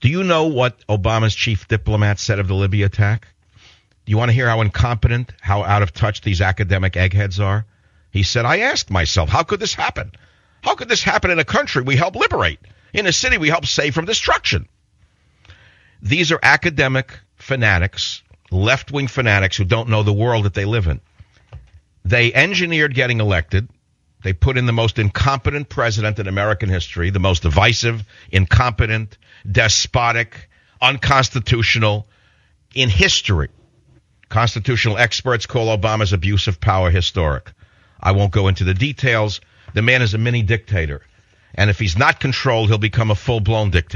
Do you know what Obama's chief diplomat said of the Libya attack? Do you want to hear how incompetent, how out of touch these academic eggheads are? He said, I asked myself, how could this happen? How could this happen in a country we help liberate, in a city we help save from destruction? These are academic fanatics, left wing fanatics who don't know the world that they live in. They engineered getting elected. They put in the most incompetent president in American history, the most divisive, incompetent, despotic, unconstitutional in history. Constitutional experts call Obama's abuse of power historic. I won't go into the details. The man is a mini dictator. And if he's not controlled, he'll become a full blown dictator.